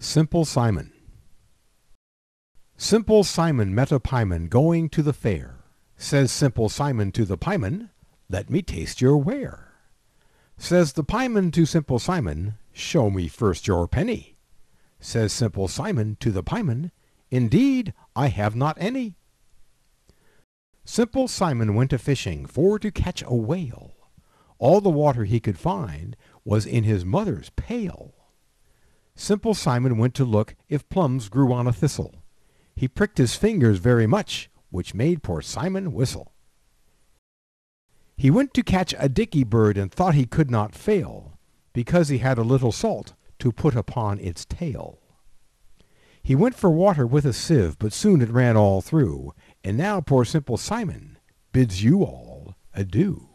Simple Simon Simple Simon met a pieman going to the fair. Says Simple Simon to the pieman, Let me taste your ware. Says the pieman to Simple Simon, Show me first your penny. Says Simple Simon to the pieman, Indeed, I have not any. Simple Simon went a fishing for to catch a whale. All the water he could find was in his mother's pail. Simple Simon went to look if plums grew on a thistle. He pricked his fingers very much, which made poor Simon whistle. He went to catch a dicky bird and thought he could not fail, because he had a little salt to put upon its tail. He went for water with a sieve, but soon it ran all through, and now poor Simple Simon bids you all adieu.